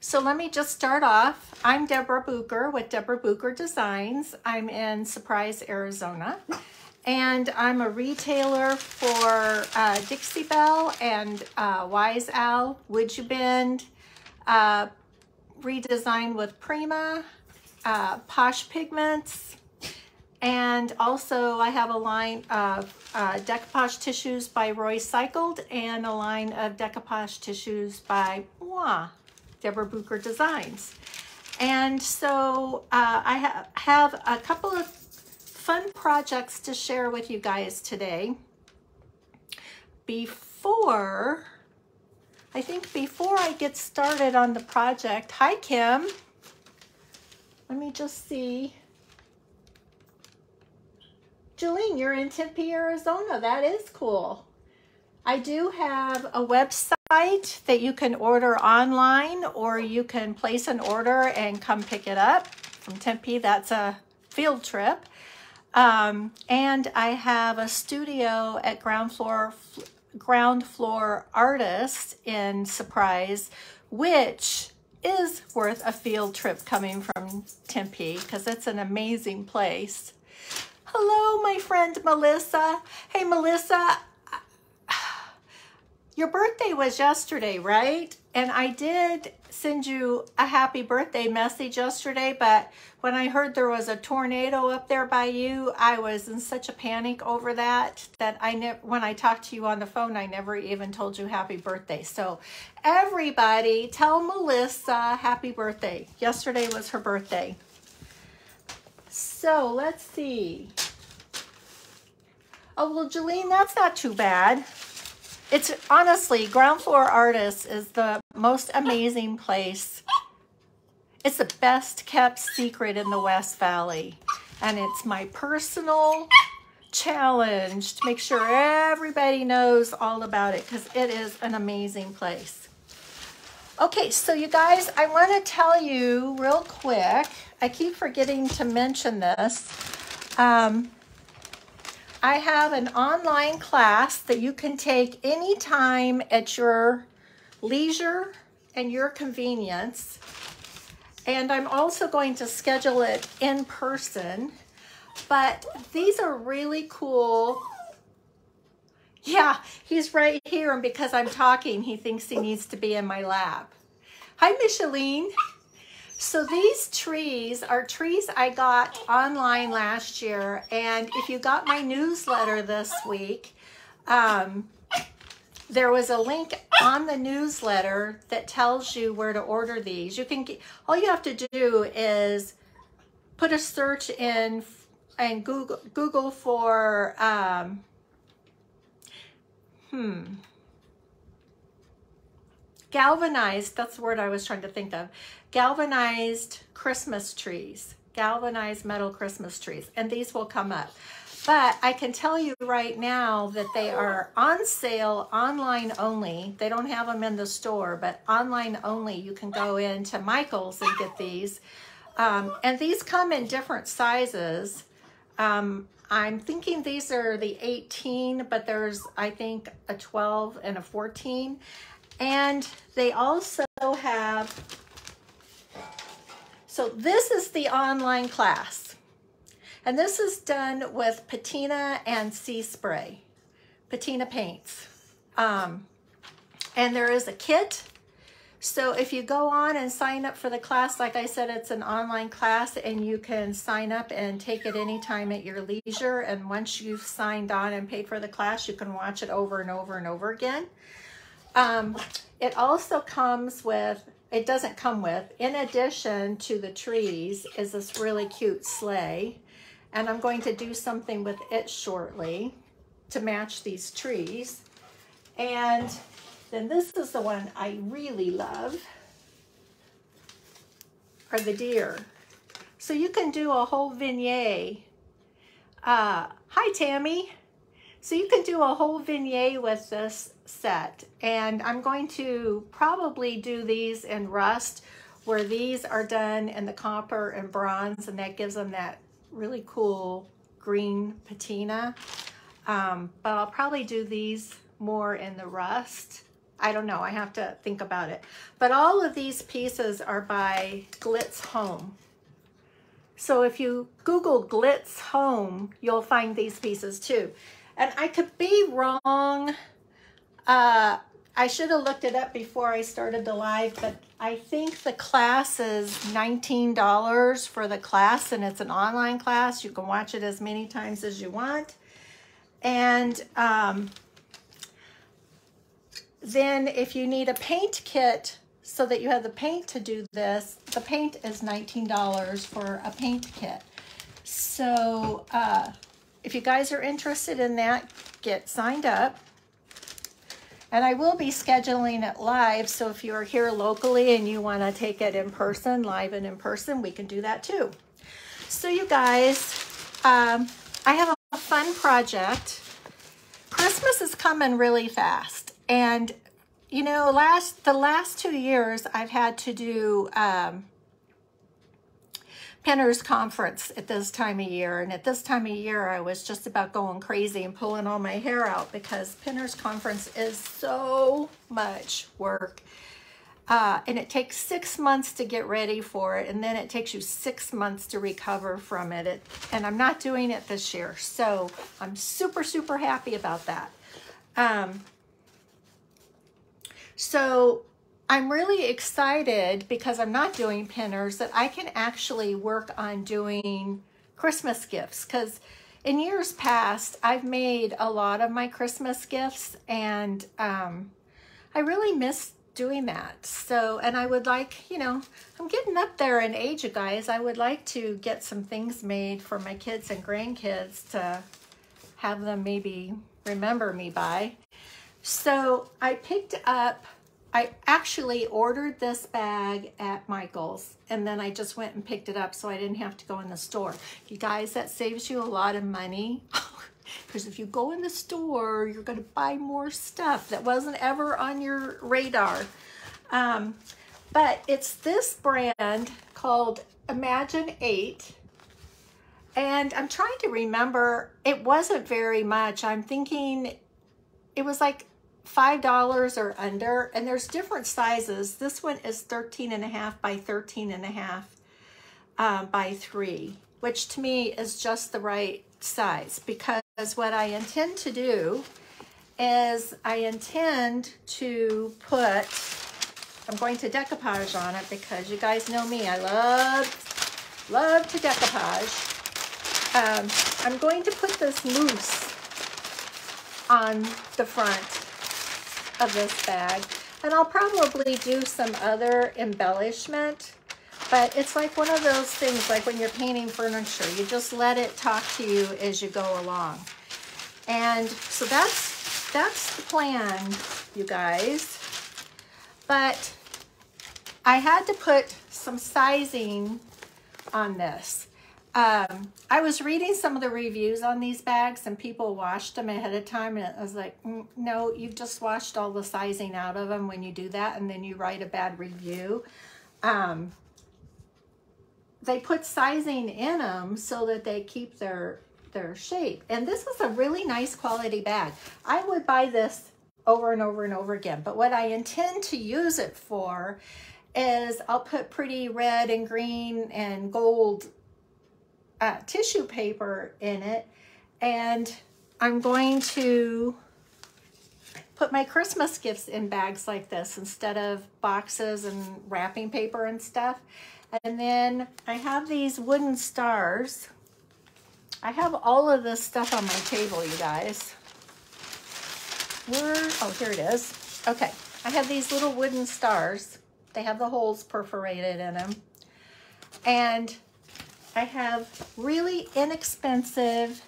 So let me just start off. I'm Deborah Bucher with Deborah Bucher Designs. I'm in Surprise, Arizona. And I'm a retailer for uh, Dixie Belle and uh, Wise Owl, Woodubend, uh, redesigned with Prima, uh, Posh Pigments, and also I have a line of uh, decoupage tissues by Roycycled and a line of decoupage tissues by Moi, Deborah Bucher Designs. And so uh, I ha have a couple of fun projects to share with you guys today. Before, I think before I get started on the project, hi Kim, let me just see. Jolene, you're in Tempe, Arizona. That is cool. I do have a website that you can order online or you can place an order and come pick it up from Tempe. That's a field trip. Um, and I have a studio at ground floor ground floor artist in Surprise, which is worth a field trip coming from Tempe because it's an amazing place. Hello, my friend Melissa. Hey, Melissa, your birthday was yesterday, right? And I did send you a happy birthday message yesterday, but when I heard there was a tornado up there by you, I was in such a panic over that that I when I talked to you on the phone, I never even told you happy birthday. So everybody tell Melissa happy birthday. Yesterday was her birthday. So let's see. Oh, well, Jolene, that's not too bad. It's honestly, Ground Floor Artists is the most amazing place. It's the best kept secret in the West Valley. And it's my personal challenge to make sure everybody knows all about it because it is an amazing place. Okay, so you guys, I want to tell you real quick. I keep forgetting to mention this. Um, I have an online class that you can take anytime at your leisure and your convenience. And I'm also going to schedule it in person. But these are really cool. Yeah, he's right here. And because I'm talking, he thinks he needs to be in my lap. Hi, Micheline. So these trees are trees I got online last year. And if you got my newsletter this week, um, there was a link on the newsletter that tells you where to order these. You can get, all you have to do is put a search in and Google Google for um, hmm galvanized. That's the word I was trying to think of galvanized Christmas trees, galvanized metal Christmas trees, and these will come up. But I can tell you right now that they are on sale online only. They don't have them in the store, but online only. You can go into Michael's and get these. Um, and these come in different sizes. Um, I'm thinking these are the 18, but there's, I think, a 12 and a 14. And they also have so this is the online class. And this is done with patina and sea spray, patina paints. Um, and there is a kit. So if you go on and sign up for the class, like I said, it's an online class and you can sign up and take it anytime at your leisure. And once you've signed on and paid for the class, you can watch it over and over and over again. Um, it also comes with it doesn't come with. In addition to the trees is this really cute sleigh. And I'm going to do something with it shortly to match these trees. And then this is the one I really love, are the deer. So you can do a whole vignette. Uh, hi, Tammy. So you can do a whole vignette with this set. And I'm going to probably do these in rust where these are done in the copper and bronze and that gives them that really cool green patina. Um, but I'll probably do these more in the rust I don't know. I have to think about it. But all of these pieces are by Glitzhome. So if you Google Glitzhome, you'll find these pieces too. And I could be wrong. Uh, I should have looked it up before I started the live, but I think the class is $19 for the class and it's an online class. You can watch it as many times as you want. And um, then if you need a paint kit so that you have the paint to do this, the paint is $19 for a paint kit. So uh, if you guys are interested in that, get signed up. And I will be scheduling it live, so if you are here locally and you want to take it in person, live and in person, we can do that too. So you guys, um, I have a fun project. Christmas is coming really fast. And you know, last the last two years I've had to do um, Pinners Conference at this time of year. And at this time of year, I was just about going crazy and pulling all my hair out because Pinners Conference is so much work. Uh, and it takes six months to get ready for it. And then it takes you six months to recover from it. it and I'm not doing it this year. So I'm super, super happy about that. Um, so I'm really excited because I'm not doing pinners that I can actually work on doing Christmas gifts because in years past I've made a lot of my Christmas gifts and um, I really miss doing that. So, and I would like, you know, I'm getting up there in age, you guys. I would like to get some things made for my kids and grandkids to have them maybe remember me by. So I picked up, I actually ordered this bag at Michael's and then I just went and picked it up so I didn't have to go in the store. You guys, that saves you a lot of money. Because if you go in the store, you're going to buy more stuff that wasn't ever on your radar. Um, but it's this brand called Imagine 8. And I'm trying to remember, it wasn't very much. I'm thinking it was like $5 or under, and there's different sizes. This one is 13 and a half by 13 and a half um, by three, which to me is just the right size because what I intend to do is I intend to put, I'm going to decoupage on it because you guys know me, I love, love to decoupage. Um, I'm going to put this moose on the front of this bag. And I'll probably do some other embellishment, but it's like one of those things, like when you're painting furniture, you just let it talk to you as you go along. And so that's, that's the plan, you guys. But I had to put some sizing on this. Um, I was reading some of the reviews on these bags and people washed them ahead of time and I was like, mm, no, you've just washed all the sizing out of them when you do that and then you write a bad review. Um, they put sizing in them so that they keep their, their shape. And this is a really nice quality bag. I would buy this over and over and over again. But what I intend to use it for is I'll put pretty red and green and gold uh, tissue paper in it and I'm going to put my Christmas gifts in bags like this instead of boxes and wrapping paper and stuff. And then I have these wooden stars. I have all of this stuff on my table, you guys. Where, oh, here it is. Okay, I have these little wooden stars. They have the holes perforated in them. And I have really inexpensive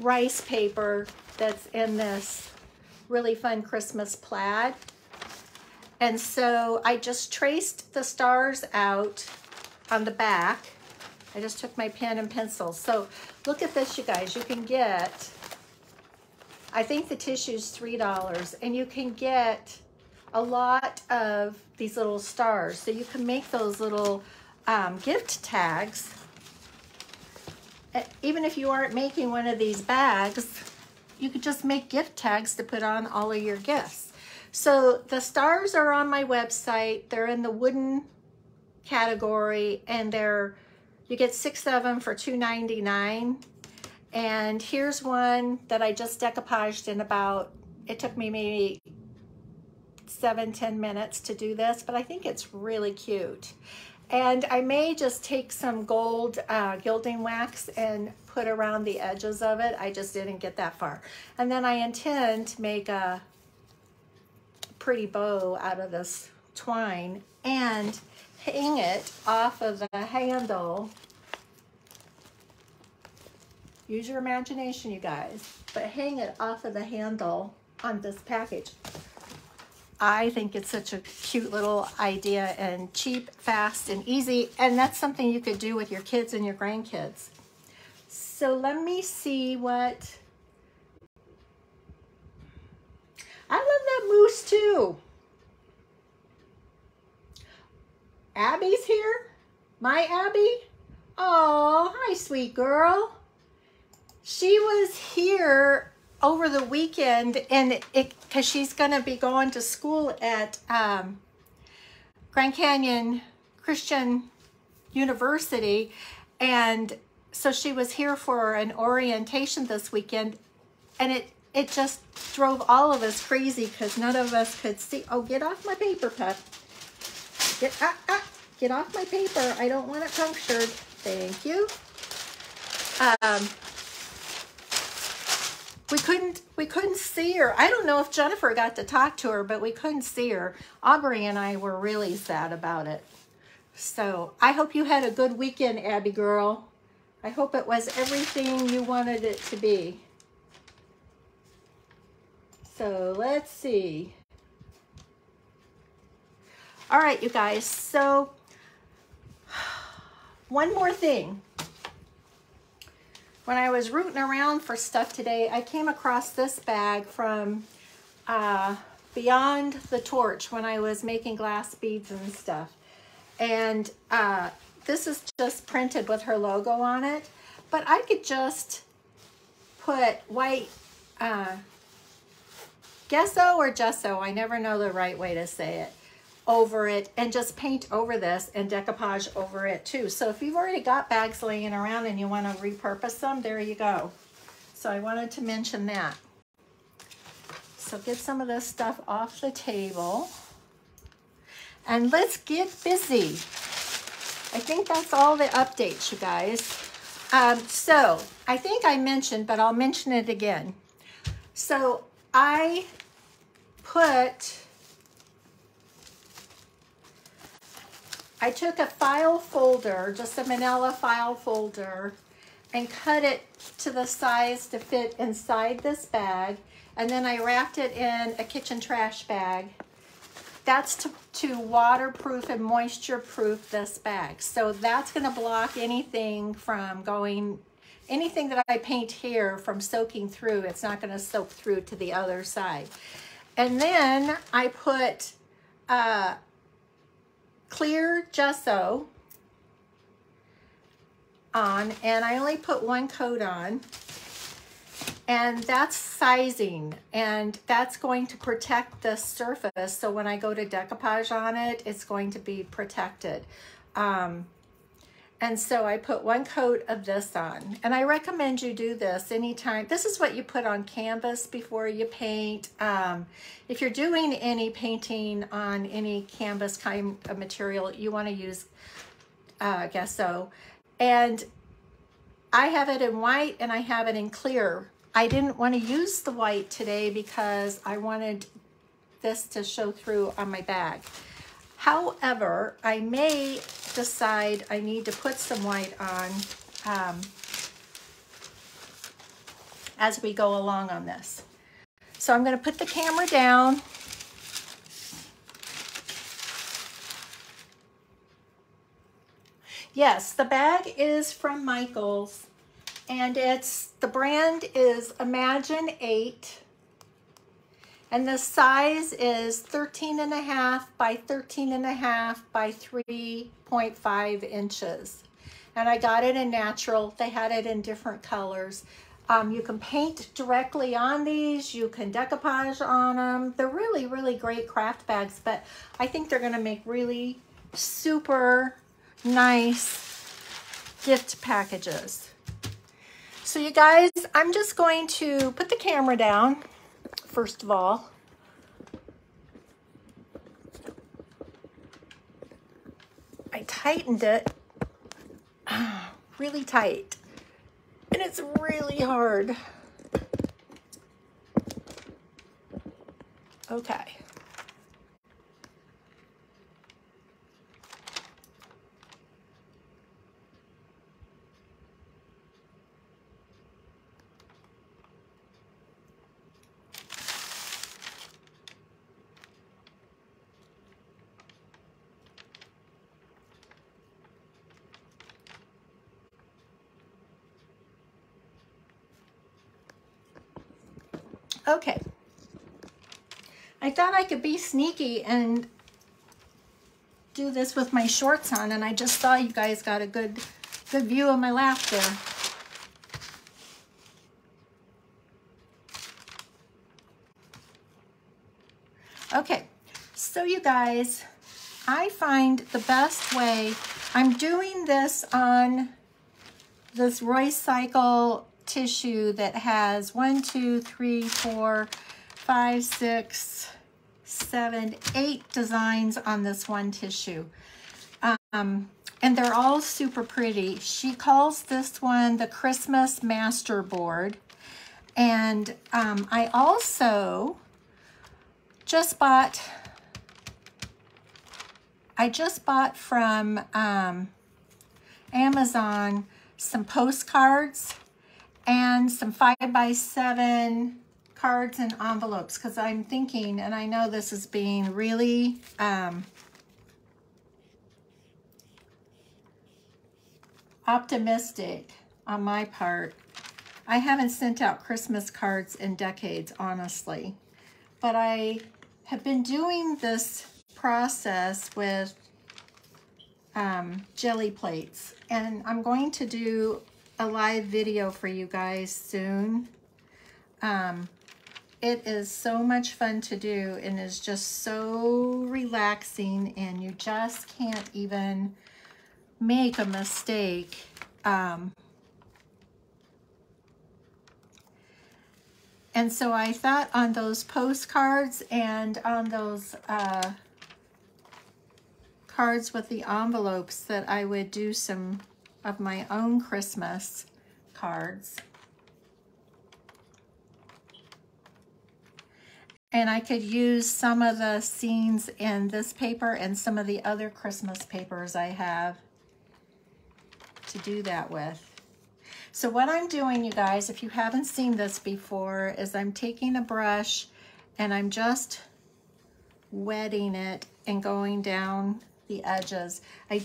rice paper that's in this really fun Christmas plaid. And so I just traced the stars out on the back. I just took my pen and pencil. So look at this, you guys. You can get, I think the tissue is $3, and you can get a lot of these little stars. So you can make those little um, gift tags, even if you aren't making one of these bags, you could just make gift tags to put on all of your gifts. So the stars are on my website. They're in the wooden category and they're, you get six of them for $2.99. And here's one that I just decoupaged in about, it took me maybe seven, ten minutes to do this, but I think it's really cute. And I may just take some gold uh, gilding wax and put around the edges of it. I just didn't get that far. And then I intend to make a pretty bow out of this twine and hang it off of the handle. Use your imagination, you guys, but hang it off of the handle on this package. I think it's such a cute little idea and cheap, fast, and easy. And that's something you could do with your kids and your grandkids. So let me see what... I love that moose too. Abby's here? My Abby? Oh, hi, sweet girl. She was here over the weekend and it because she's going to be going to school at um, Grand Canyon Christian University. And so she was here for an orientation this weekend and it it just drove all of us crazy because none of us could see oh get off my paper pet get ah, ah, get off my paper. I don't want it punctured. Thank you. Um we couldn't we couldn't see her. I don't know if Jennifer got to talk to her, but we couldn't see her. Aubrey and I were really sad about it. So I hope you had a good weekend, Abby girl. I hope it was everything you wanted it to be. So let's see. All right, you guys. So one more thing when I was rooting around for stuff today, I came across this bag from uh, Beyond the Torch when I was making glass beads and stuff. And uh, this is just printed with her logo on it. But I could just put white uh, gesso or gesso, I never know the right way to say it over it and just paint over this and decoupage over it too. So if you've already got bags laying around and you want to repurpose them, there you go. So I wanted to mention that. So get some of this stuff off the table and let's get busy. I think that's all the updates, you guys. Um, so I think I mentioned, but I'll mention it again. So I put I took a file folder, just a manila file folder, and cut it to the size to fit inside this bag. And then I wrapped it in a kitchen trash bag. That's to, to waterproof and moisture proof this bag. So that's gonna block anything from going, anything that I paint here from soaking through, it's not gonna soak through to the other side. And then I put uh, clear gesso on and I only put one coat on. And that's sizing and that's going to protect the surface. So when I go to decoupage on it it's going to be protected. Um, and so I put one coat of this on. And I recommend you do this anytime. This is what you put on canvas before you paint. Um, if you're doing any painting on any canvas kind of material, you want to use uh, gesso. And I have it in white and I have it in clear. I didn't want to use the white today because I wanted this to show through on my bag. However, I may decide I need to put some white on um, as we go along on this. So I'm going to put the camera down. Yes, the bag is from Michaels and it's, the brand is Imagine 8 and the size is 13 and a half by 13 and a half by 3.5 inches. And I got it in natural. They had it in different colors. Um, you can paint directly on these. You can decoupage on them. They're really, really great craft bags, but I think they're gonna make really super nice gift packages. So you guys, I'm just going to put the camera down, first of all. I tightened it really tight and it's really hard. Okay. Okay. I thought I could be sneaky and do this with my shorts on and I just saw you guys got a good good view of my laugh there. Okay, so you guys, I find the best way, I'm doing this on this Roycycle tissue that has one, two, three, four, five, six, seven, eight designs on this one tissue. Um, and they're all super pretty. She calls this one the Christmas Master Board. And um, I also just bought, I just bought from um, Amazon some postcards and some five by seven cards and envelopes because I'm thinking, and I know this is being really um, optimistic on my part. I haven't sent out Christmas cards in decades, honestly, but I have been doing this process with um, Gelli plates, and I'm going to do a live video for you guys soon. Um, it is so much fun to do and is just so relaxing and you just can't even make a mistake. Um, and so I thought on those postcards and on those uh, cards with the envelopes that I would do some of my own Christmas cards. And I could use some of the scenes in this paper and some of the other Christmas papers I have to do that with. So what I'm doing, you guys, if you haven't seen this before, is I'm taking a brush and I'm just wetting it and going down the edges. I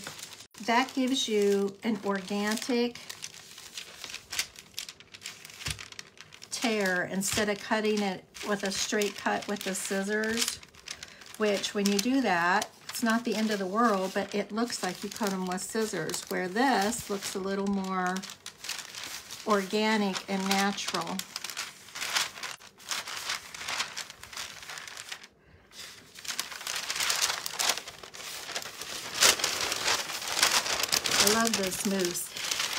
that gives you an organic tear instead of cutting it with a straight cut with the scissors, which when you do that, it's not the end of the world, but it looks like you cut them with scissors, where this looks a little more organic and natural. This moose.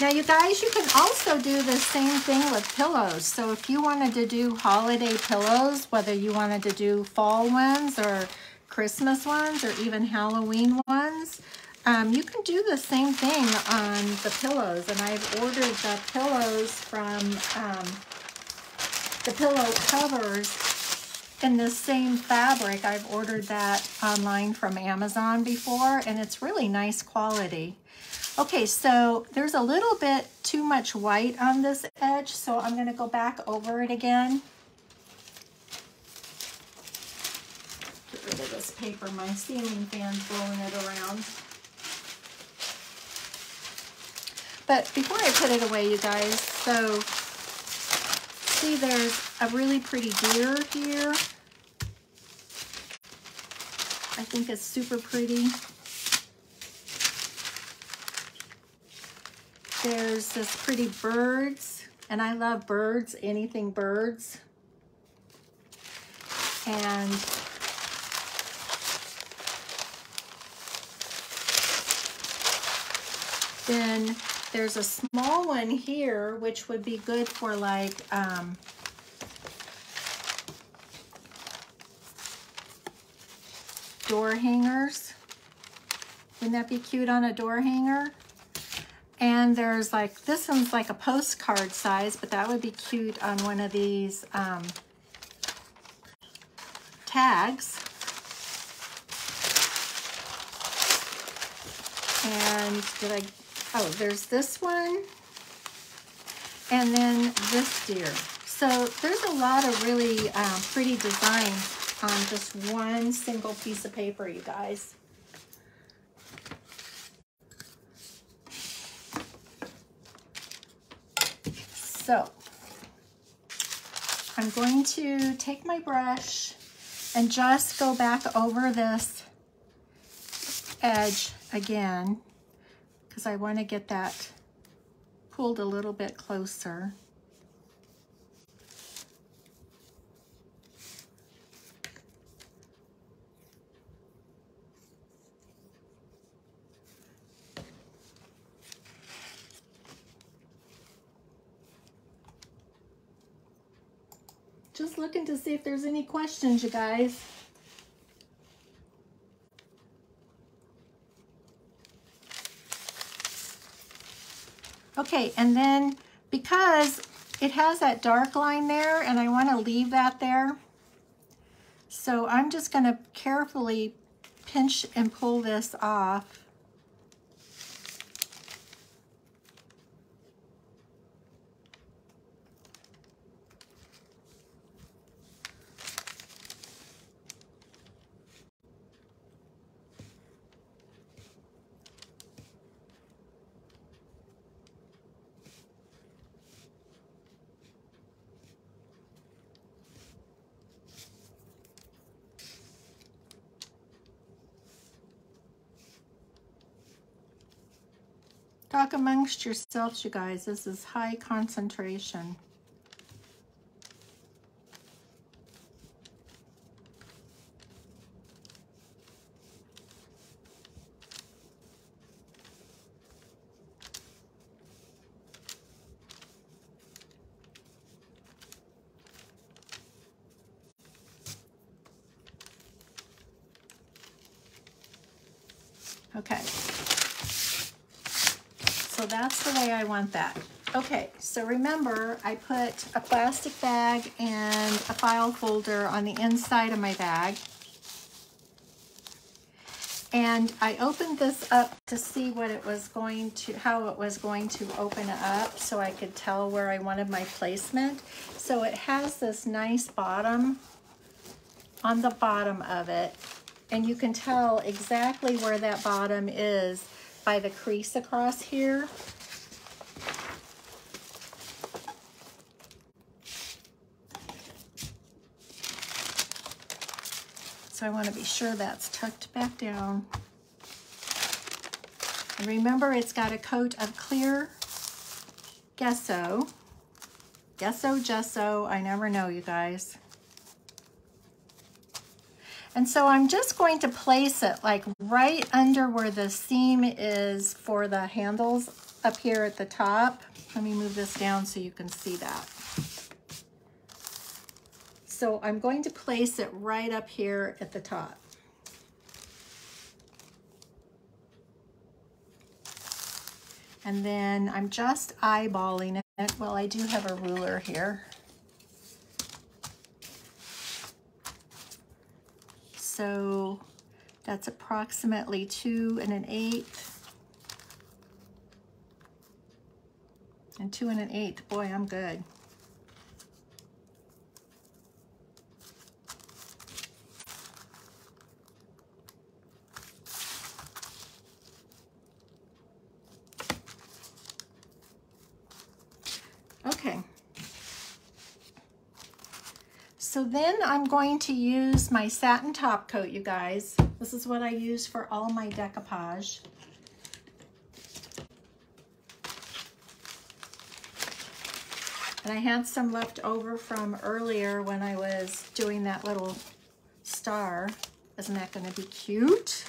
Now, you guys, you can also do the same thing with pillows. So if you wanted to do holiday pillows, whether you wanted to do fall ones or Christmas ones or even Halloween ones, um, you can do the same thing on the pillows. And I've ordered the pillows from um, the pillow covers in the same fabric. I've ordered that online from Amazon before, and it's really nice quality. Okay, so there's a little bit too much white on this edge, so I'm gonna go back over it again. Get rid of this paper, my ceiling fan's blowing it around. But before I put it away, you guys, so see there's a really pretty deer here. I think it's super pretty. There's this pretty birds And I love birds, anything birds. And then there's a small one here, which would be good for like, um, door hangers. Wouldn't that be cute on a door hanger? And there's like, this one's like a postcard size, but that would be cute on one of these um, tags. And did I, oh, there's this one. And then this deer. So there's a lot of really um, pretty designs on just one single piece of paper, you guys. So I'm going to take my brush and just go back over this edge again because I want to get that pulled a little bit closer. Just looking to see if there's any questions, you guys. Okay, and then because it has that dark line there and I want to leave that there, so I'm just going to carefully pinch and pull this off. Talk amongst yourselves, you guys. This is high concentration. Okay. So that's the way I want that. Okay, so remember I put a plastic bag and a file folder on the inside of my bag. And I opened this up to see what it was going to, how it was going to open up so I could tell where I wanted my placement. So it has this nice bottom on the bottom of it. And you can tell exactly where that bottom is by the crease across here. So I want to be sure that's tucked back down. And remember, it's got a coat of clear gesso. Gesso, gesso, I never know, you guys. And so I'm just going to place it like right under where the seam is for the handles up here at the top. Let me move this down so you can see that. So I'm going to place it right up here at the top. And then I'm just eyeballing it. Well, I do have a ruler here. So that's approximately two and an eighth. And two and an eighth, boy, I'm good. So then I'm going to use my satin top coat, you guys. This is what I use for all my decoupage. And I had some left over from earlier when I was doing that little star. Isn't that going to be cute?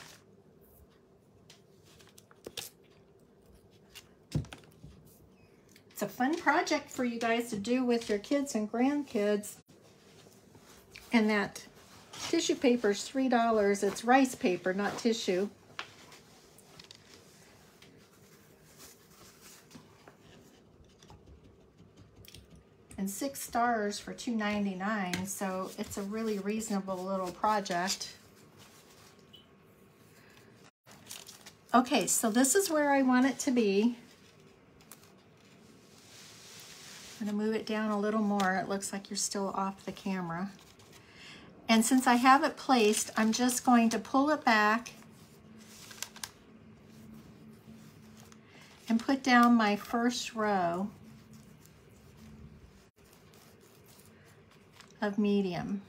It's a fun project for you guys to do with your kids and grandkids. And that tissue paper is $3. It's rice paper, not tissue. and six stars for $2.99 so it's a really reasonable little project okay so this is where I want it to be I'm to move it down a little more it looks like you're still off the camera and since I have it placed I'm just going to pull it back and put down my first row of medium.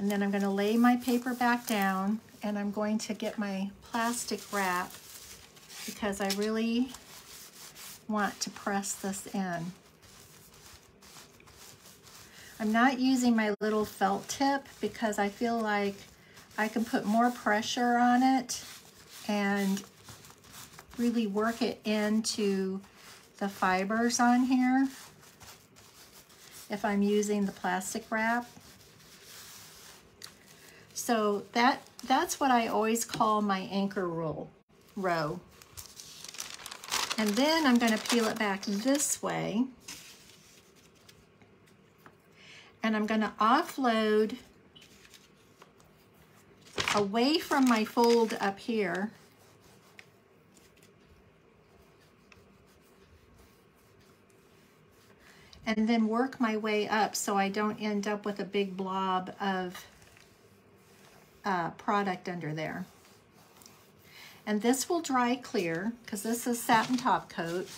And then I'm going to lay my paper back down and I'm going to get my plastic wrap because I really want to press this in. I'm not using my little felt tip because I feel like I can put more pressure on it and really work it into the fibers on here if I'm using the plastic wrap. So that that's what I always call my anchor roll row. And then I'm going to peel it back this way. And I'm going to offload away from my fold up here and then work my way up so I don't end up with a big blob of uh, product under there. And this will dry clear because this is satin top coat.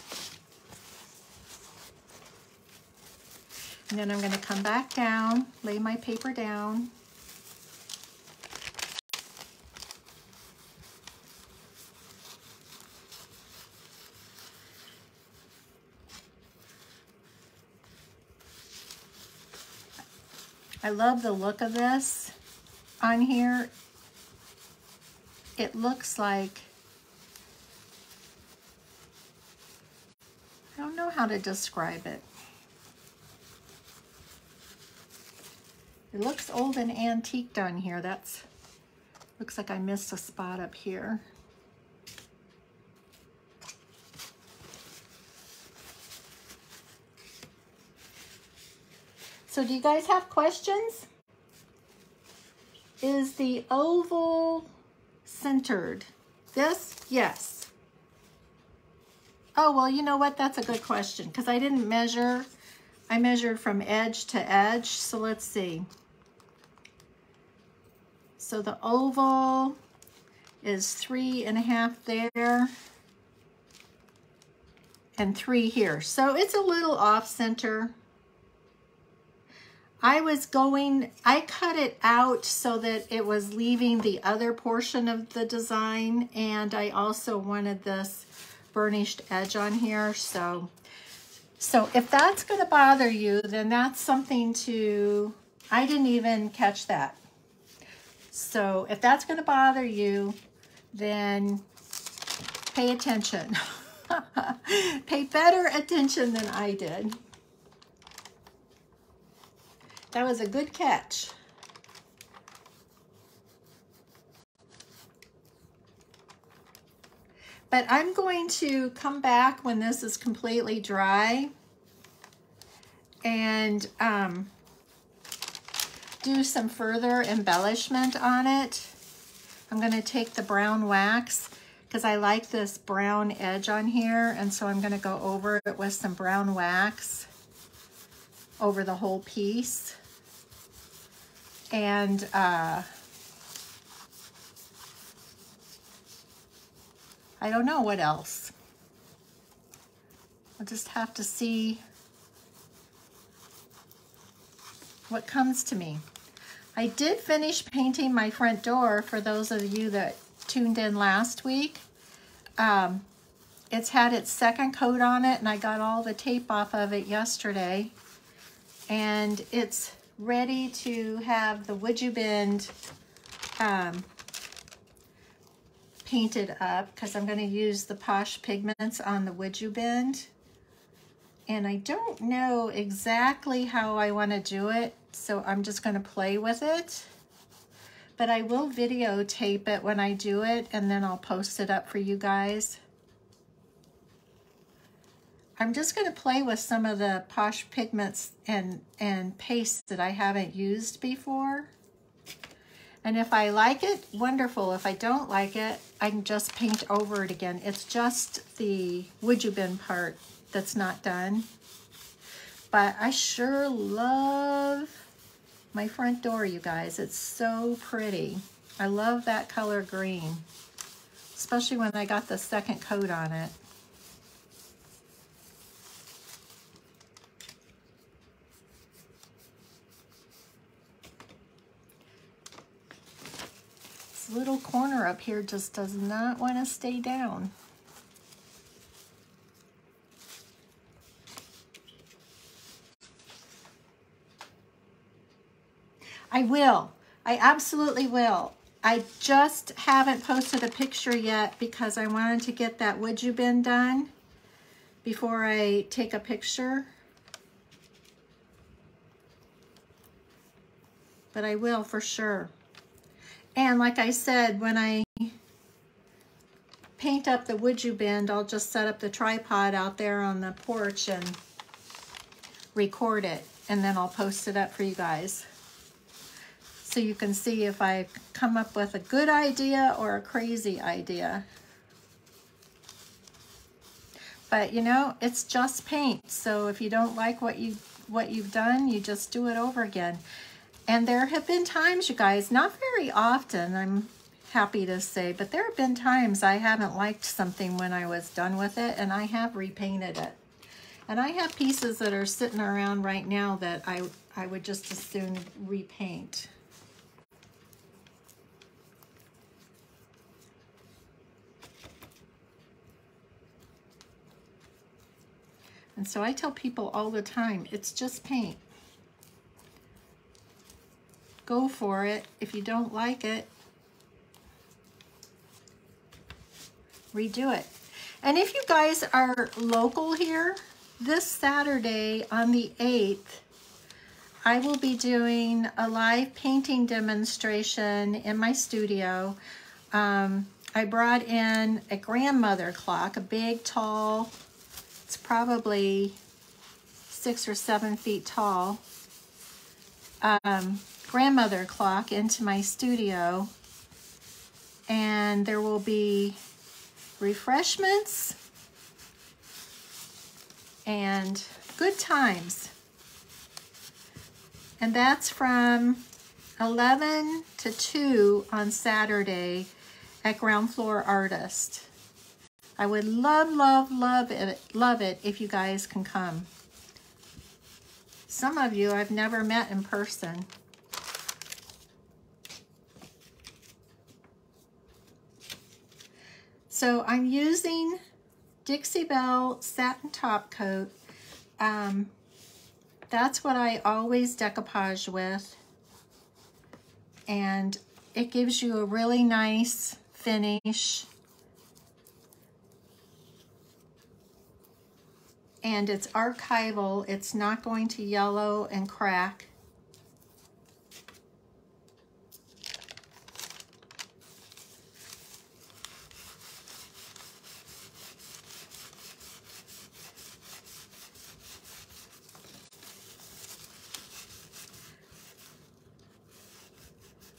And then I'm going to come back down, lay my paper down, I love the look of this on here. It looks like, I don't know how to describe it. It looks old and antique down here. That's, looks like I missed a spot up here. So do you guys have questions? Is the oval centered? This? Yes. Oh, well, you know what? That's a good question because I didn't measure. I measured from edge to edge. So let's see. So the oval is three and a half there and three here. So it's a little off center. I was going, I cut it out so that it was leaving the other portion of the design and I also wanted this burnished edge on here. So, so if that's gonna bother you, then that's something to, I didn't even catch that. So if that's gonna bother you, then pay attention. pay better attention than I did. That was a good catch. But I'm going to come back when this is completely dry and um, do some further embellishment on it. I'm going to take the brown wax because I like this brown edge on here. And so I'm going to go over it with some brown wax over the whole piece and uh, I don't know what else. I'll just have to see what comes to me. I did finish painting my front door for those of you that tuned in last week. Um, it's had its second coat on it and I got all the tape off of it yesterday. And it's ready to have the Woodubend um, painted up because I'm going to use the Posh Pigments on the Woodubend. And I don't know exactly how I want to do it, so I'm just going to play with it. But I will videotape it when I do it, and then I'll post it up for you guys. I'm just going to play with some of the Posh Pigments and, and paste that I haven't used before. And if I like it, wonderful. If I don't like it, I can just paint over it again. It's just the Woodubend part that's not done. But I sure love my front door, you guys. It's so pretty. I love that color green, especially when I got the second coat on it. This little corner up here just does not want to stay down. I will. I absolutely will. I just haven't posted a picture yet because I wanted to get that Woodubend done before I take a picture. But I will for sure. And like I said, when I paint up the Woodubend, I'll just set up the tripod out there on the porch and record it. And then I'll post it up for you guys so you can see if I come up with a good idea or a crazy idea. But you know, it's just paint. So if you don't like what you what you've done, you just do it over again. And there have been times, you guys, not very often, I'm happy to say, but there have been times I haven't liked something when I was done with it and I have repainted it. And I have pieces that are sitting around right now that I, I would just as soon repaint. And so I tell people all the time, it's just paint. Go for it. If you don't like it, redo it. And if you guys are local here, this Saturday on the 8th, I will be doing a live painting demonstration in my studio. Um, I brought in a grandmother clock, a big, tall, it's probably six or seven feet tall, um, grandmother clock into my studio. And there will be refreshments and good times. And that's from 11 to 2 on Saturday at Ground Floor Artist. I would love, love, love it, love it if you guys can come. Some of you I've never met in person. So I'm using Dixie Belle Satin Top Coat. Um, that's what I always decoupage with. And it gives you a really nice finish. And it's archival. It's not going to yellow and crack.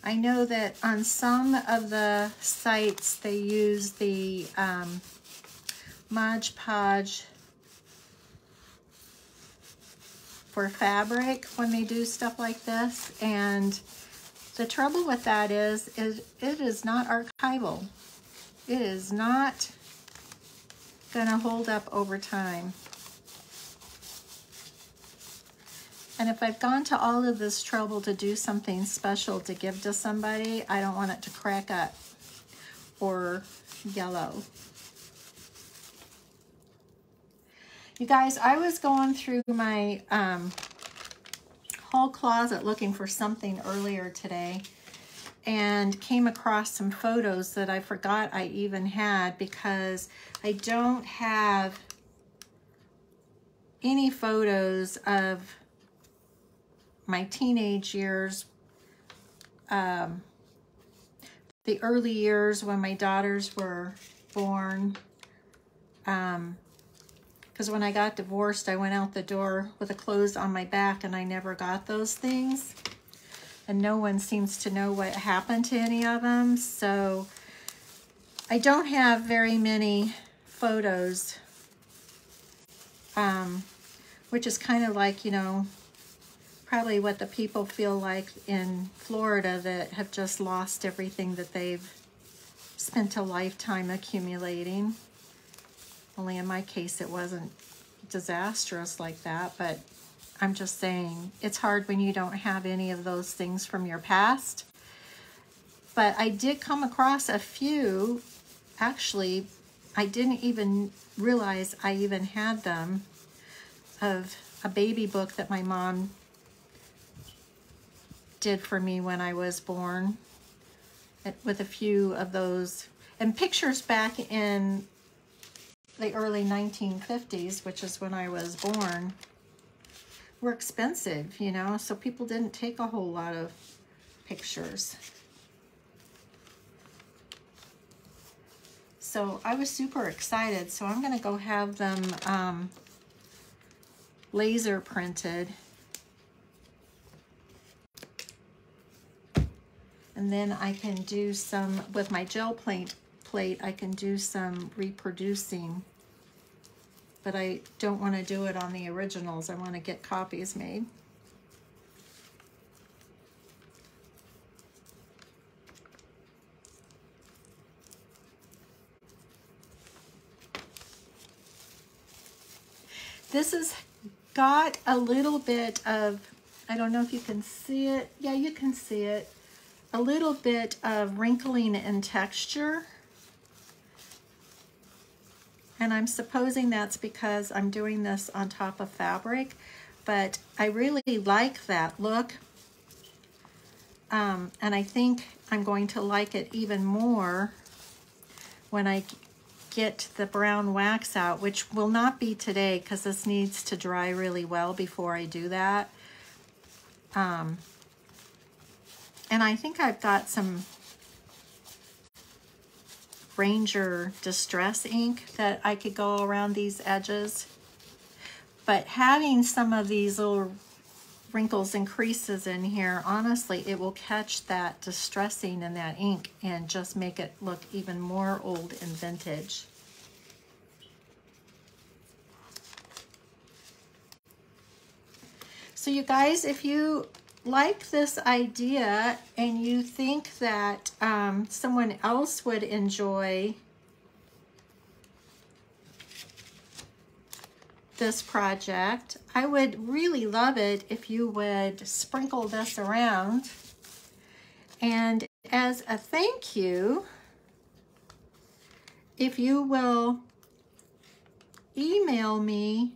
I know that on some of the sites they use the um, Mod Podge for fabric when they do stuff like this. And the trouble with that is, is it is not archival. It is not gonna hold up over time. And if I've gone to all of this trouble to do something special to give to somebody, I don't want it to crack up or yellow. You guys, I was going through my um, whole closet looking for something earlier today and came across some photos that I forgot I even had because I don't have any photos of my teenage years, um, the early years when my daughters were born. Um, because when I got divorced, I went out the door with the clothes on my back and I never got those things. And no one seems to know what happened to any of them. So I don't have very many photos, um, which is kind of like, you know, probably what the people feel like in Florida that have just lost everything that they've spent a lifetime accumulating. Only in my case, it wasn't disastrous like that, but I'm just saying it's hard when you don't have any of those things from your past. But I did come across a few, actually, I didn't even realize I even had them, of a baby book that my mom did for me when I was born with a few of those and pictures back in the early 1950s, which is when I was born, were expensive, you know, so people didn't take a whole lot of pictures. So I was super excited, so I'm going to go have them um, laser printed. And then I can do some, with my gel plate, plate, I can do some reproducing. But I don't want to do it on the originals. I want to get copies made. This has got a little bit of, I don't know if you can see it. Yeah, you can see it. A little bit of wrinkling in texture. And I'm supposing that's because I'm doing this on top of fabric, but I really like that look. Um, and I think I'm going to like it even more when I get the brown wax out, which will not be today because this needs to dry really well before I do that. Um, and I think I've got some Ranger Distress ink that I could go around these edges. But having some of these little wrinkles and creases in here, honestly, it will catch that distressing in that ink and just make it look even more old and vintage. So you guys, if you like this idea and you think that um, someone else would enjoy this project, I would really love it if you would sprinkle this around. And as a thank you, if you will email me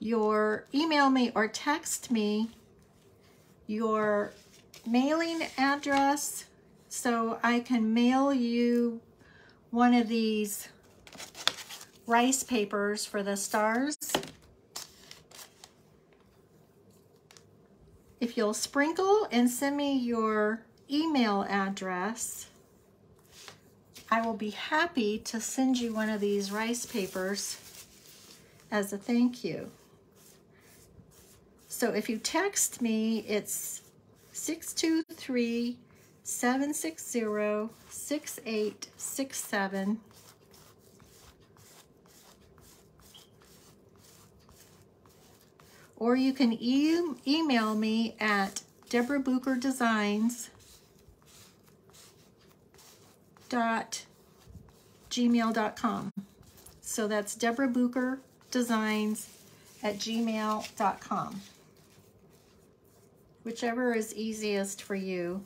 your email me or text me your mailing address so I can mail you one of these rice papers for the stars. If you'll sprinkle and send me your email address, I will be happy to send you one of these rice papers as a thank you. So if you text me, it's 623 760 6867. Or you can e email me at Deborah Bucher Designs dot gmail.com. So that's Deborah Bucher Designs at gmail.com whichever is easiest for you.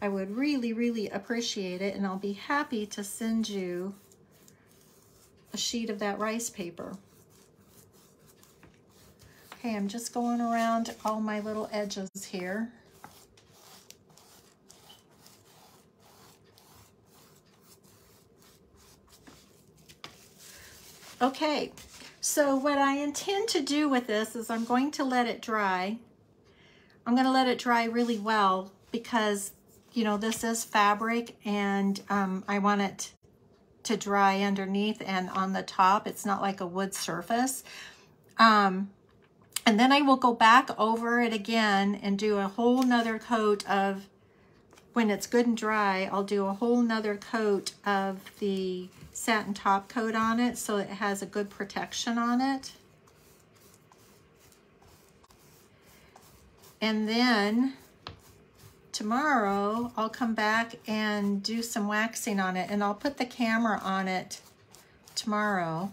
I would really, really appreciate it, and I'll be happy to send you a sheet of that rice paper. Okay, I'm just going around all my little edges here. Okay, so what I intend to do with this is I'm going to let it dry. I'm going to let it dry really well because, you know, this is fabric and um, I want it to dry underneath and on the top. It's not like a wood surface. Um, and then I will go back over it again and do a whole nother coat of, when it's good and dry, I'll do a whole nother coat of the satin top coat on it so it has a good protection on it. And then tomorrow I'll come back and do some waxing on it and I'll put the camera on it tomorrow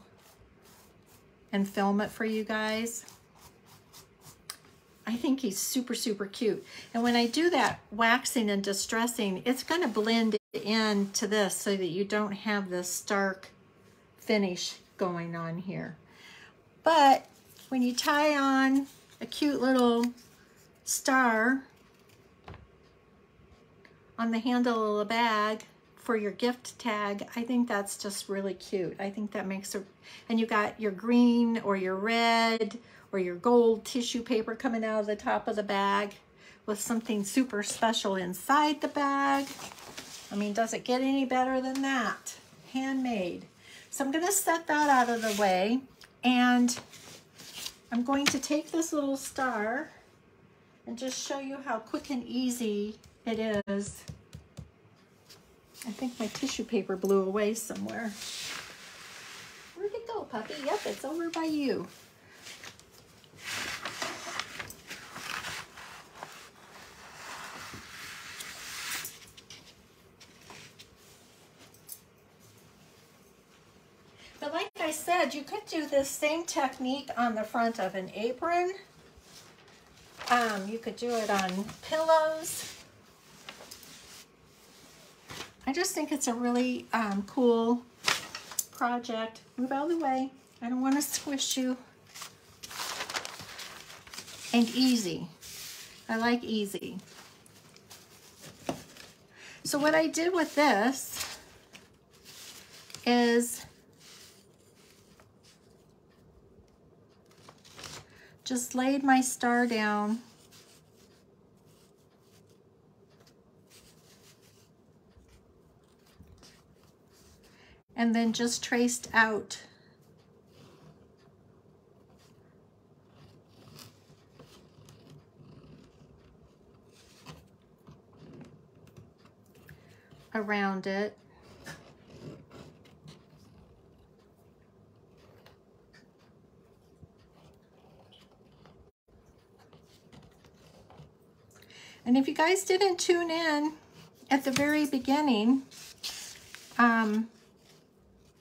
and film it for you guys. I think he's super, super cute. And when I do that waxing and distressing, it's gonna blend into this so that you don't have this stark finish going on here. But when you tie on a cute little star on the handle of the bag for your gift tag, I think that's just really cute. I think that makes a, and you got your green or your red or your gold tissue paper coming out of the top of the bag with something super special inside the bag. I mean, does it get any better than that? Handmade. So I'm gonna set that out of the way and I'm going to take this little star and just show you how quick and easy it is. I think my tissue paper blew away somewhere. Where'd it go, puppy? Yep, it's over by you. But like I said, you could do this same technique on the front of an apron. Um, you could do it on pillows. I just think it's a really um, cool project. Move out of the way. I don't want to squish you. And easy. I like easy. So what I did with this is just laid my star down. And then just traced out. Around it And if you guys didn't tune in at the very beginning, um,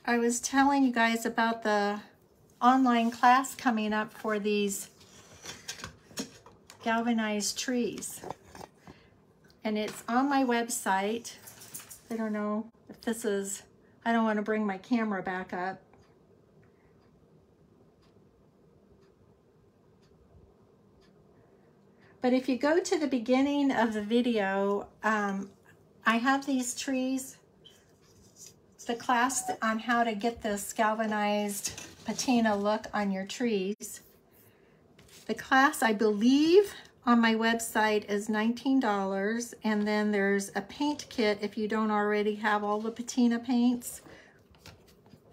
I was telling you guys about the online class coming up for these galvanized trees. And it's on my website. I don't know if this is, I don't want to bring my camera back up. But if you go to the beginning of the video, um, I have these trees, the class on how to get this galvanized patina look on your trees. The class, I believe, on my website is $19. And then there's a paint kit if you don't already have all the patina paints.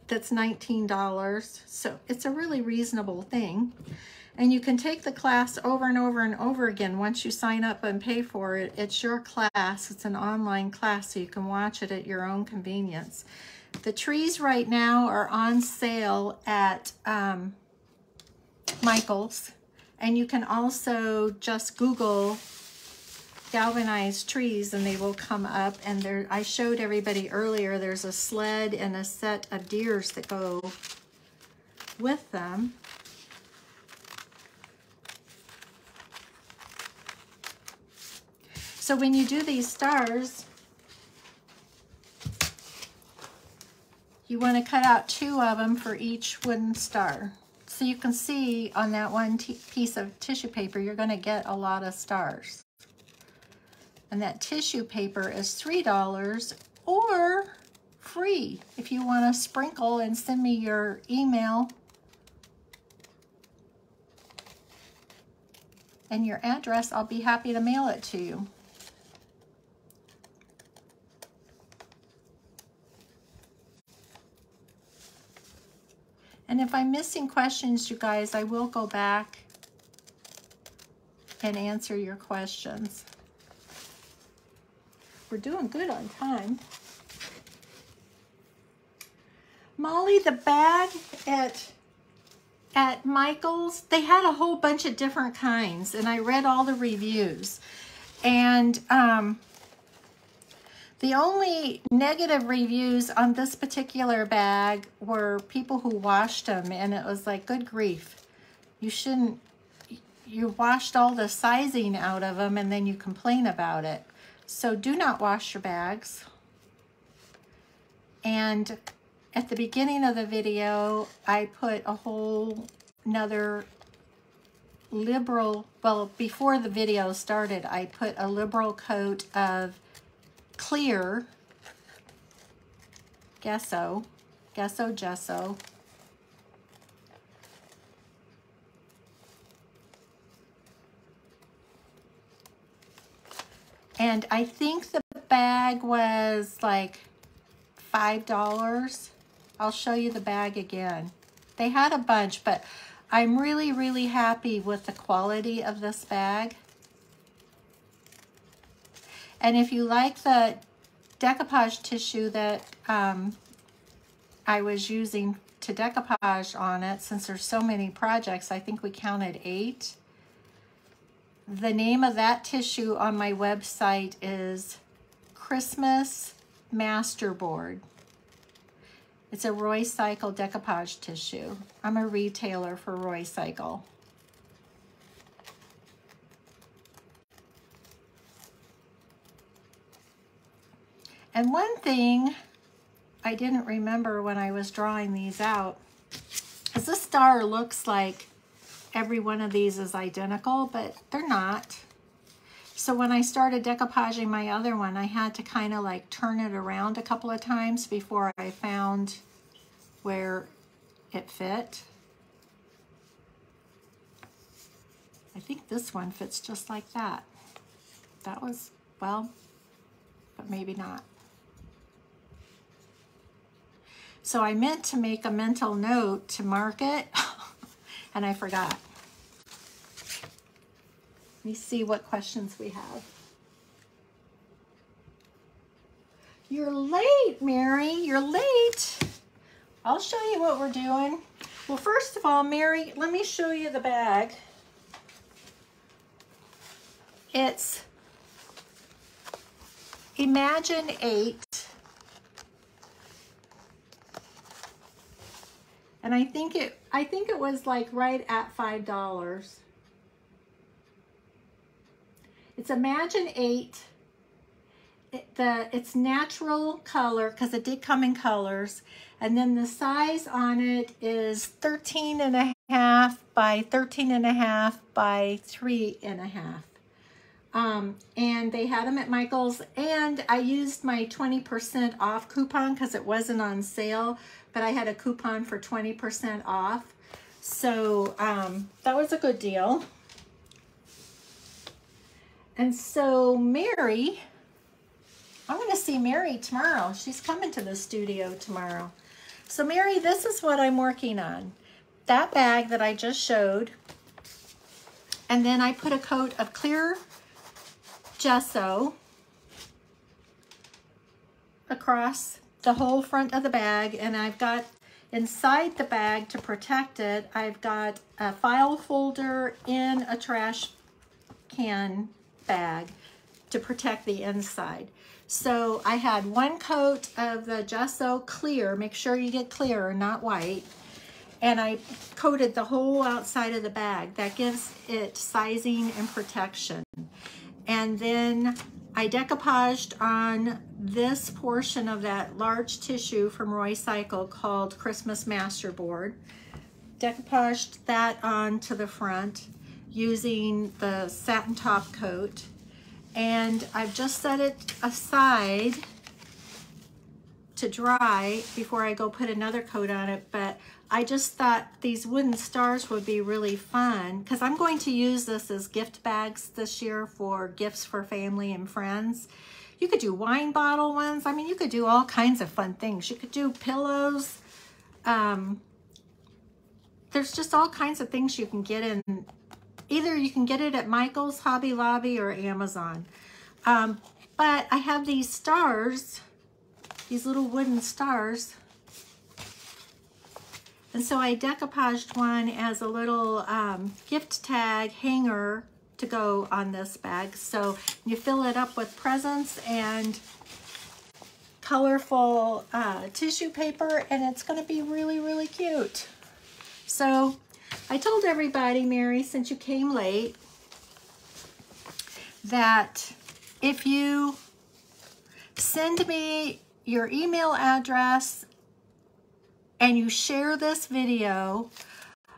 That's $19. So it's a really reasonable thing. And you can take the class over and over and over again once you sign up and pay for it. It's your class. It's an online class, so you can watch it at your own convenience. The trees right now are on sale at um, Michael's. And you can also just Google galvanized trees and they will come up. And there, I showed everybody earlier, there's a sled and a set of deers that go with them. So when you do these stars, you want to cut out two of them for each wooden star. So you can see on that one piece of tissue paper, you're gonna get a lot of stars. And that tissue paper is $3 or free if you wanna sprinkle and send me your email and your address, I'll be happy to mail it to you. And if I'm missing questions, you guys, I will go back and answer your questions. We're doing good on time. Molly, the bag at at Michael's, they had a whole bunch of different kinds, and I read all the reviews. And um, the only negative reviews on this particular bag were people who washed them, and it was like, good grief. You shouldn't, you washed all the sizing out of them, and then you complain about it. So do not wash your bags. And at the beginning of the video, I put a whole another liberal, well, before the video started, I put a liberal coat of clear gesso, gesso gesso. And I think the bag was like $5. I'll show you the bag again. They had a bunch, but I'm really, really happy with the quality of this bag. And if you like the decoupage tissue that um, I was using to decoupage on it, since there's so many projects, I think we counted eight. The name of that tissue on my website is Christmas Masterboard. It's a Roycycle decoupage tissue. I'm a retailer for Roycycle. And one thing I didn't remember when I was drawing these out is this star looks like every one of these is identical, but they're not. So when I started decoupaging my other one, I had to kind of like turn it around a couple of times before I found where it fit. I think this one fits just like that. That was, well, but maybe not. So I meant to make a mental note to mark it, and I forgot. Let me see what questions we have. You're late, Mary. You're late. I'll show you what we're doing. Well, first of all, Mary, let me show you the bag. It's Imagine 8. And I think it I think it was like right at $5. It's Imagin8. It, the, it's natural color because it did come in colors. And then the size on it is 13 and a half by 13 and a half by three and a half. Um, and they had them at Michael's and I used my 20% off coupon because it wasn't on sale, but I had a coupon for 20% off. So um, that was a good deal. And so Mary, I'm going to see Mary tomorrow. She's coming to the studio tomorrow. So Mary, this is what I'm working on. That bag that I just showed. And then I put a coat of clear gesso across the whole front of the bag. And I've got inside the bag to protect it, I've got a file folder in a trash can bag to protect the inside. So I had one coat of the Gesso clear, make sure you get clear, not white, and I coated the whole outside of the bag. That gives it sizing and protection. And then I decoupaged on this portion of that large tissue from Roycycle called Christmas Masterboard. decoupaged that onto the front using the satin top coat. And I've just set it aside to dry before I go put another coat on it. But I just thought these wooden stars would be really fun because I'm going to use this as gift bags this year for gifts for family and friends. You could do wine bottle ones. I mean, you could do all kinds of fun things. You could do pillows. Um, there's just all kinds of things you can get in. Either you can get it at Michael's, Hobby Lobby, or Amazon. Um, but I have these stars, these little wooden stars and so I decoupaged one as a little um, gift tag hanger to go on this bag. So you fill it up with presents and colorful uh, tissue paper and it's gonna be really, really cute. So I told everybody, Mary, since you came late, that if you send me your email address and you share this video,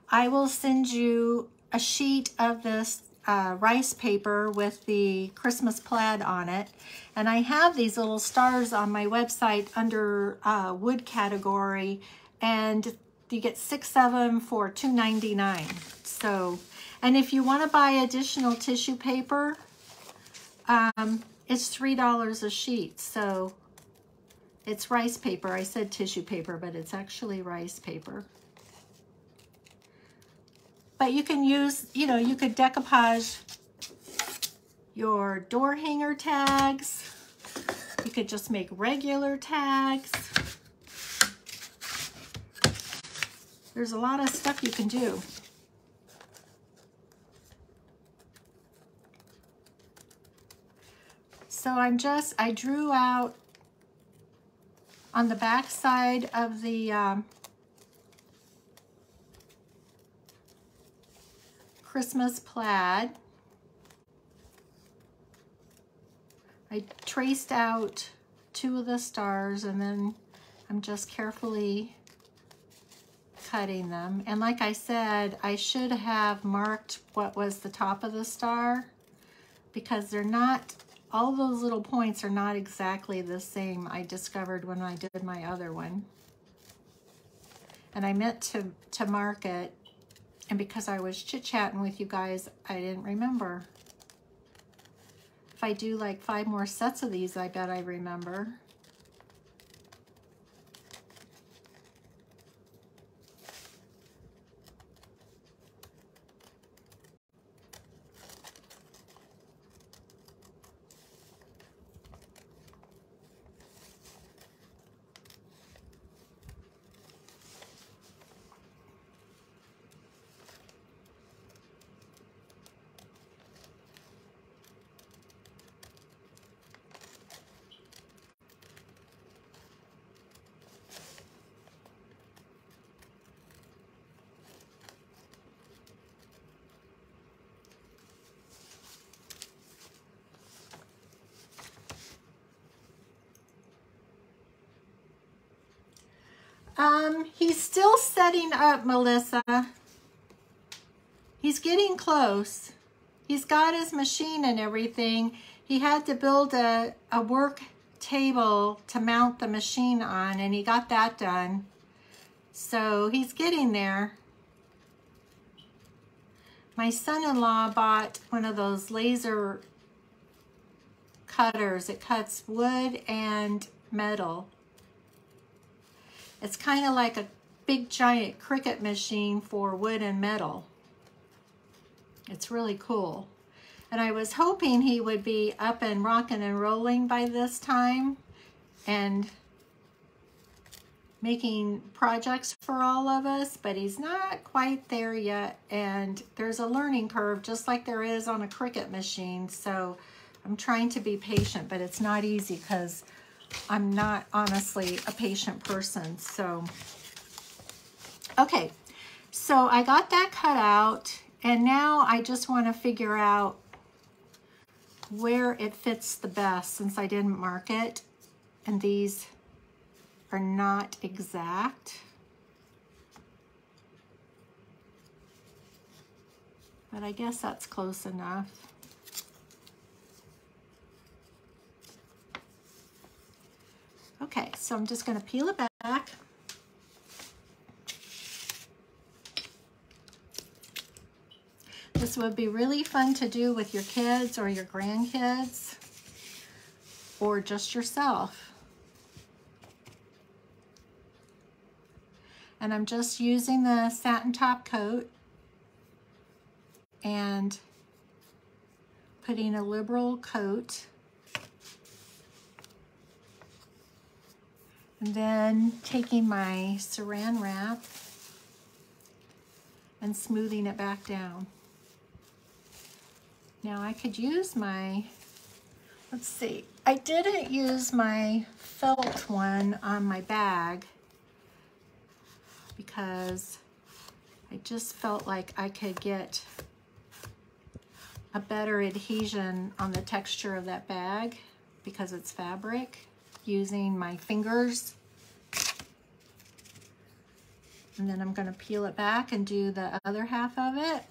I will send you a sheet of this uh, rice paper with the Christmas plaid on it. And I have these little stars on my website under uh, wood category and you get six of them for $2.99. So, and if you want to buy additional tissue paper, um, it's $3 a sheet. So it's rice paper. I said tissue paper, but it's actually rice paper. But you can use, you know, you could decoupage your door hanger tags. You could just make regular tags. There's a lot of stuff you can do. So I'm just, I drew out on the back side of the um, Christmas plaid, I traced out two of the stars and then I'm just carefully cutting them. And like I said, I should have marked what was the top of the star because they're not all those little points are not exactly the same I discovered when I did my other one. And I meant to, to mark it, and because I was chit-chatting with you guys, I didn't remember. If I do like five more sets of these, I bet I remember. Um, he's still up, Melissa. He's getting close. He's got his machine and everything. He had to build a, a work table to mount the machine on, and he got that done. So he's getting there. My son-in-law bought one of those laser cutters. It cuts wood and metal. It's kind of like a big giant Cricut machine for wood and metal. It's really cool. And I was hoping he would be up and rocking and rolling by this time and making projects for all of us, but he's not quite there yet. And there's a learning curve just like there is on a Cricut machine. So I'm trying to be patient, but it's not easy because I'm not honestly a patient person. So, okay. So I got that cut out and now I just want to figure out where it fits the best since I didn't mark it. And these are not exact. But I guess that's close enough. Okay, so I'm just going to peel it back. This would be really fun to do with your kids or your grandkids or just yourself. And I'm just using the satin top coat and putting a liberal coat And then taking my saran wrap and smoothing it back down. Now I could use my, let's see, I didn't use my felt one on my bag because I just felt like I could get a better adhesion on the texture of that bag because it's fabric using my fingers. And then I'm going to peel it back and do the other half of it.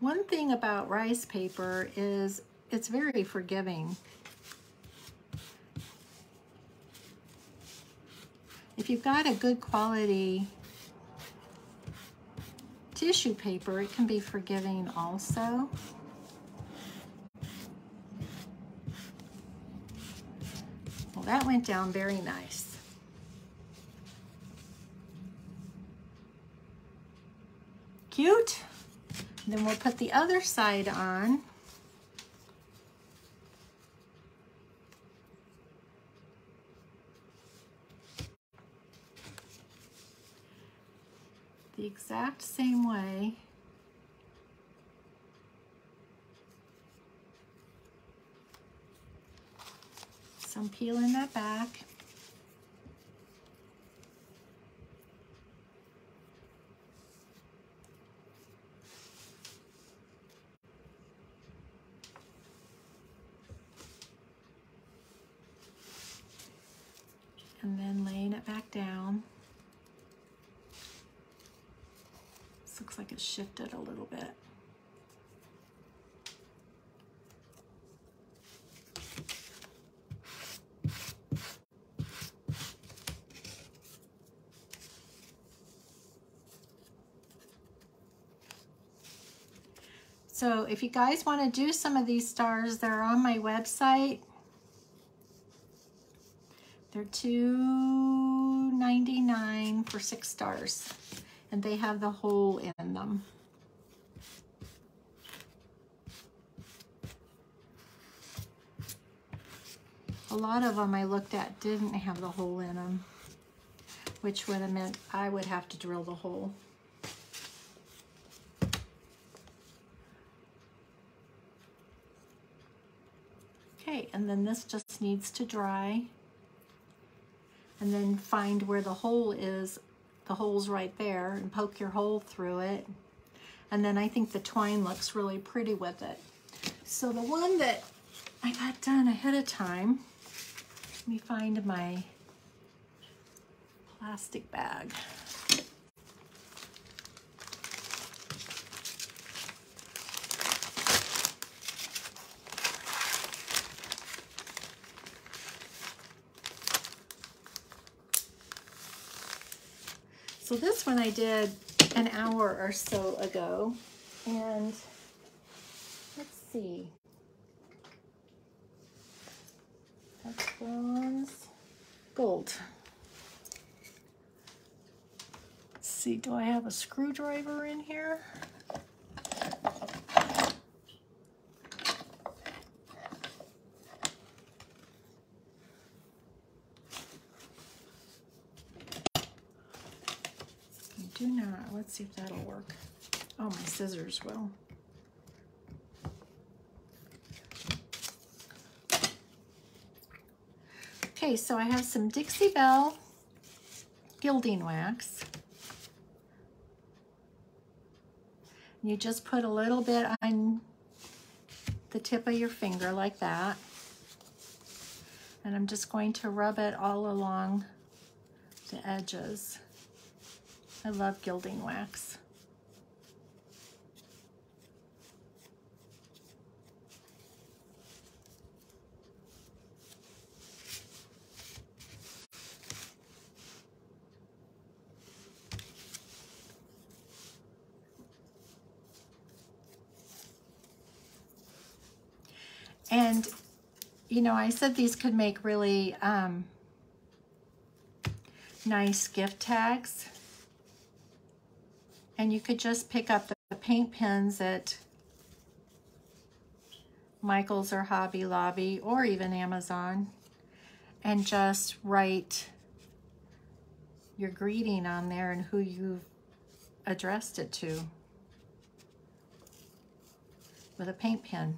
One thing about rice paper is it's very forgiving. If you've got a good quality tissue paper, it can be forgiving also. Well, that went down very nice. Cute. Then we'll put the other side on. The exact same way. So I'm peeling that back. and then laying it back down. This looks like it's shifted a little bit. So if you guys want to do some of these stars, they're on my website. They're $2.99 for six stars. And they have the hole in them. A lot of them I looked at didn't have the hole in them, which would have meant I would have to drill the hole. Okay, and then this just needs to dry and then find where the hole is. The hole's right there and poke your hole through it. And then I think the twine looks really pretty with it. So the one that I got done ahead of time, let me find my plastic bag. So this one I did an hour or so ago. And let's see. That's bronze, gold. Let's see, do I have a screwdriver in here? do not. Let's see if that'll work. Oh, my scissors will. Okay, so I have some Dixie Belle gilding wax. You just put a little bit on the tip of your finger like that. And I'm just going to rub it all along the edges. I love gilding wax. And, you know, I said these could make really um, nice gift tags. And you could just pick up the, paint pens at Michael's or Hobby Lobby or even Amazon and just write your greeting on there and who you've addressed it to with a paint pen.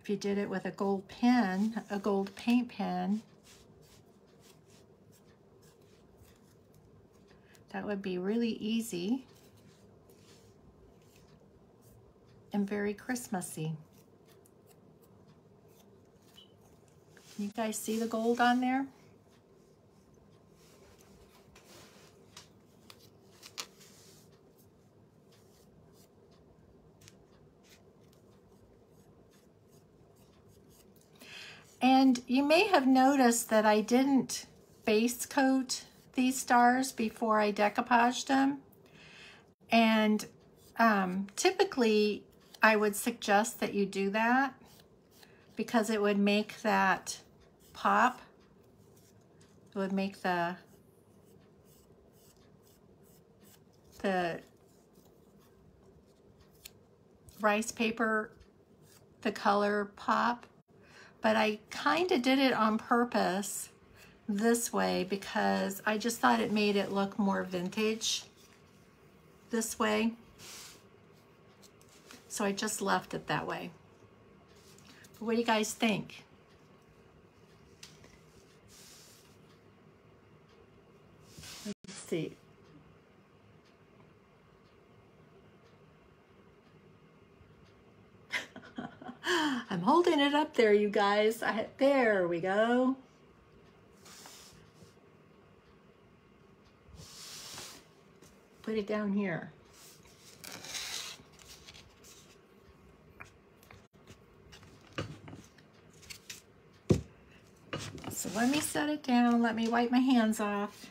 If you did it with a gold pen, a gold paint pen, that would be really easy and very Christmassy. You guys see the gold on there? And you may have noticed that I didn't base coat these stars before I decoupaged them. And um, typically I would suggest that you do that because it would make that pop. It would make the the rice paper, the color pop but I kind of did it on purpose this way because I just thought it made it look more vintage this way. So I just left it that way. But what do you guys think? Let's see. I'm holding it up there, you guys. I, there we go. Put it down here. So let me set it down. Let me wipe my hands off.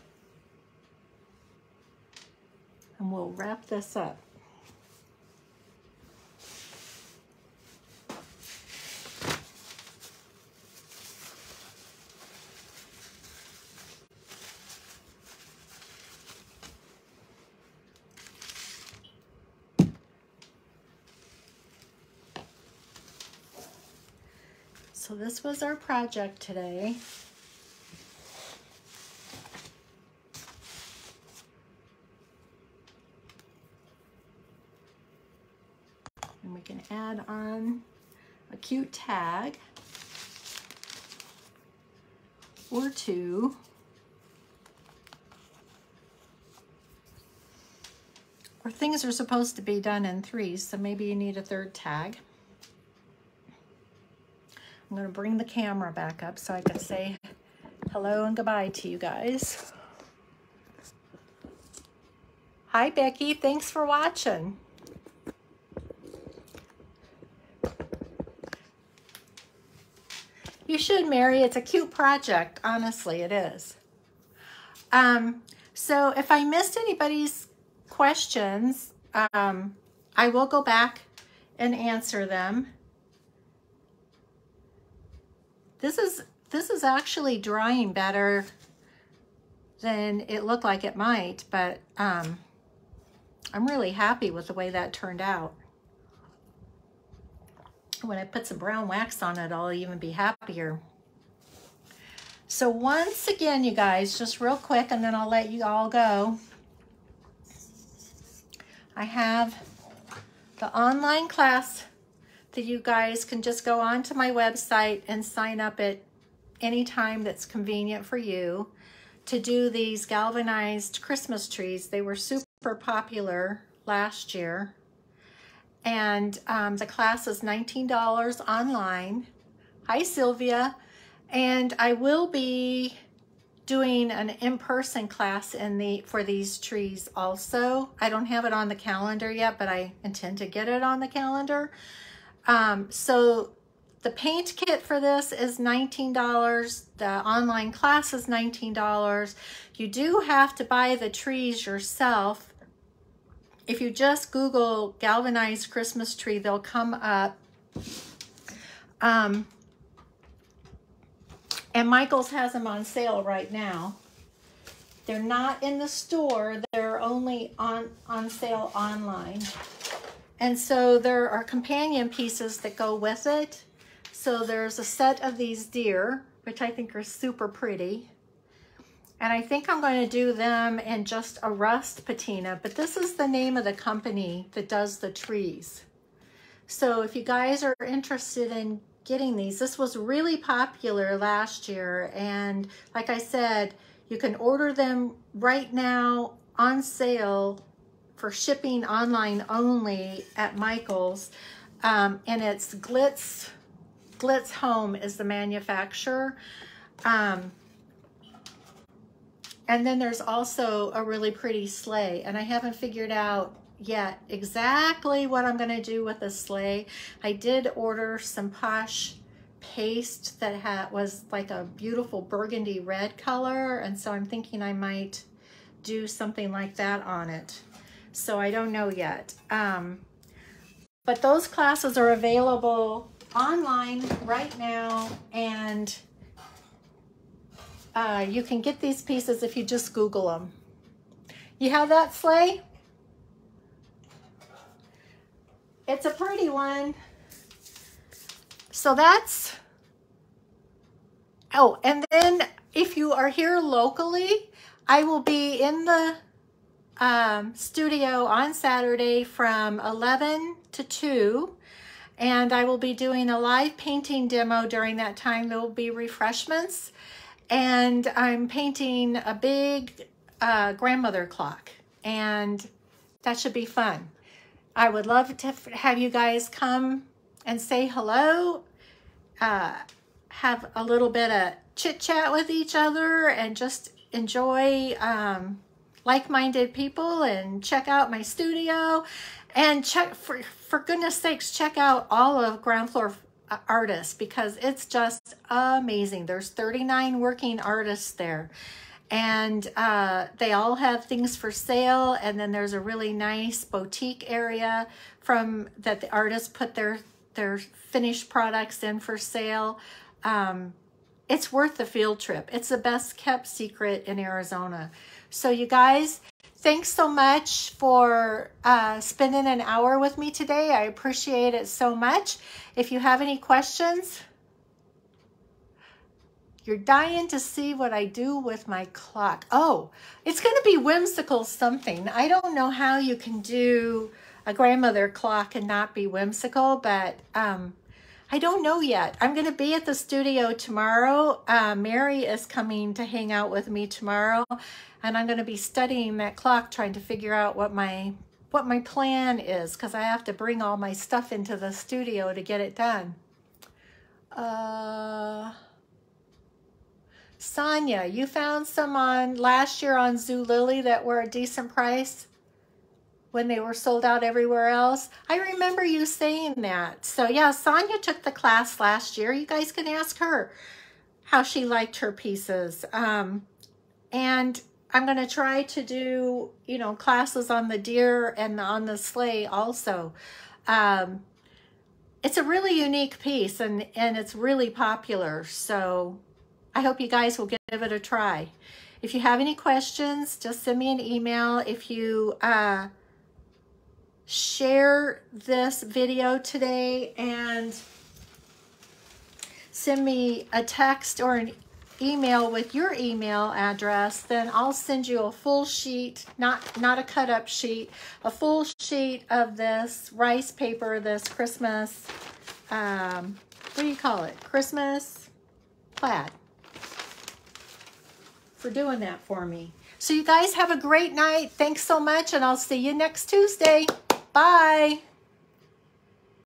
And we'll wrap this up. This was our project today. And we can add on a cute tag or two. Or things are supposed to be done in threes, so maybe you need a third tag. I'm to bring the camera back up so I can say hello and goodbye to you guys. Hi, Becky. Thanks for watching. You should, Mary. It's a cute project. Honestly, it is. Um, so if I missed anybody's questions, um, I will go back and answer them. This is, this is actually drying better than it looked like it might, but um, I'm really happy with the way that turned out. When I put some brown wax on it, I'll even be happier. So once again, you guys, just real quick, and then I'll let you all go. I have the online class that you guys can just go onto my website and sign up at any time that's convenient for you to do these galvanized Christmas trees. They were super popular last year. And um, the class is $19 online. Hi, Sylvia. And I will be doing an in-person class in the for these trees also. I don't have it on the calendar yet, but I intend to get it on the calendar. Um, so the paint kit for this is $19. The online class is $19. You do have to buy the trees yourself. If you just Google galvanized Christmas tree, they'll come up. Um, and Michael's has them on sale right now. They're not in the store. They're only on, on sale online. And so there are companion pieces that go with it. So there's a set of these deer, which I think are super pretty. And I think I'm going to do them in just a rust patina, but this is the name of the company that does the trees. So if you guys are interested in getting these, this was really popular last year. And like I said, you can order them right now on sale for shipping online only at Michael's. Um, and it's Glitz, Glitzhome is the manufacturer. Um, and then there's also a really pretty sleigh. And I haven't figured out yet exactly what I'm going to do with the sleigh. I did order some Posh paste that had, was like a beautiful burgundy red color. And so I'm thinking I might do something like that on it so I don't know yet. Um, but those classes are available online right now, and uh, you can get these pieces if you just Google them. You have that sleigh? It's a pretty one. So that's, oh, and then if you are here locally, I will be in the um, studio on Saturday from 11 to 2 and I will be doing a live painting demo during that time. There will be refreshments and I'm painting a big uh, grandmother clock and that should be fun. I would love to have you guys come and say hello, uh, have a little bit of chit chat with each other and just enjoy um, like-minded people and check out my studio. And check for for goodness sakes check out all of ground floor uh, artists because it's just amazing. There's 39 working artists there. And uh, they all have things for sale. And then there's a really nice boutique area from that the artists put their their finished products in for sale. Um, it's worth the field trip. It's the best kept secret in Arizona so you guys, thanks so much for uh, spending an hour with me today. I appreciate it so much. If you have any questions, you're dying to see what I do with my clock. Oh, it's going to be whimsical something. I don't know how you can do a grandmother clock and not be whimsical, but um, I don't know yet. I'm going to be at the studio tomorrow. Uh, Mary is coming to hang out with me tomorrow, and I'm going to be studying that clock, trying to figure out what my what my plan is, because I have to bring all my stuff into the studio to get it done. Uh, Sonia, you found some on last year on Zulily that were a decent price when they were sold out everywhere else. I remember you saying that. So yeah, Sonia took the class last year. You guys can ask her how she liked her pieces. Um, and I'm going to try to do, you know, classes on the deer and on the sleigh also. Um, it's a really unique piece and, and it's really popular. So I hope you guys will give it a try. If you have any questions, just send me an email. If you uh, share this video today and send me a text or an email with your email address, then I'll send you a full sheet, not, not a cut up sheet, a full sheet of this rice paper, this Christmas um, what do you call it? Christmas plaid for doing that for me. So you guys have a great night. Thanks so much, and I'll see you next Tuesday. Bye.